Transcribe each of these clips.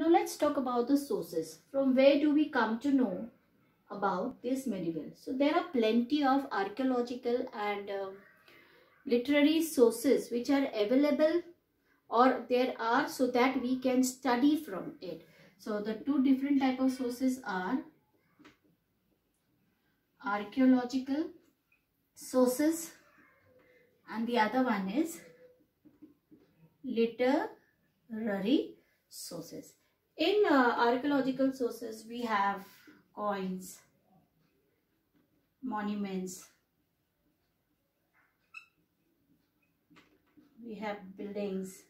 Now let's talk about the sources. From where do we come to know about this medieval? So there are plenty of archaeological and uh, literary sources which are available or there are so that we can study from it. So the two different type of sources are archaeological sources and the other one is literary sources. In uh, archaeological sources, we have coins, monuments, we have buildings,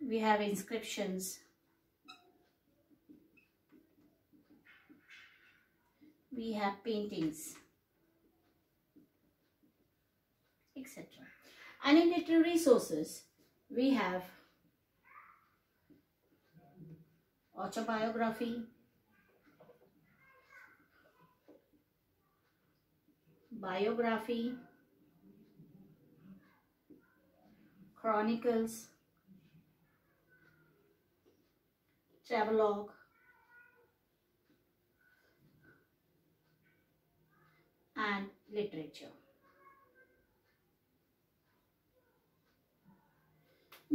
we have inscriptions, we have paintings, etc. And in literary sources, we have autobiography, biography, chronicles, travelogue, and literature.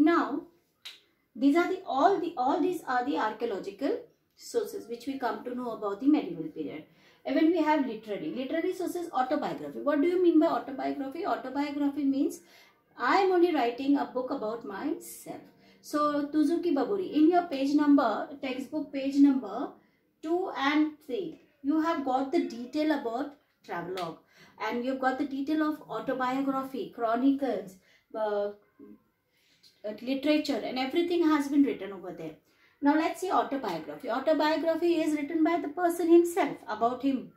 Now, these are the all the all these are the archaeological sources which we come to know about the medieval period. When we have literary, literary sources autobiography. What do you mean by autobiography? Autobiography means I am only writing a book about myself. So Tuzuki Baburi, in your page number, textbook page number 2 and 3, you have got the detail about travelogue and you've got the detail of autobiography, chronicles, uh, literature and everything has been written over there. Now let's see autobiography. Autobiography is written by the person himself about him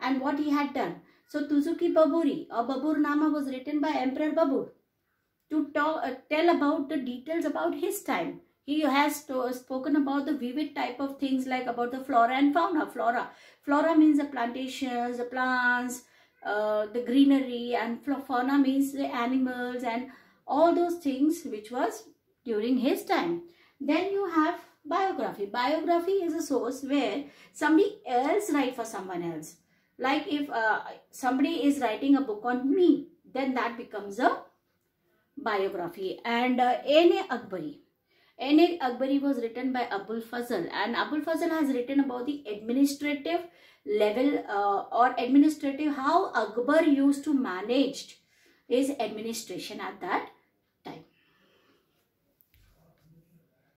and what he had done. So Tuzuki Baburi or Babur Nama was written by Emperor Babur to talk, uh, tell about the details about his time. He has to, spoken about the vivid type of things like about the flora and fauna. Flora. Flora means the plantations, the plants, uh, the greenery and fauna means the animals and all those things which was during his time. Then you have biography. Biography is a source where somebody else write for someone else. Like if uh, somebody is writing a book on me, then that becomes a biography. And uh, Ain-i-Akbari. N.A. Akbari was written by Abul Fazl and Abul Fazl has written about the administrative level uh, or administrative how Akbar used to manage is administration at that time.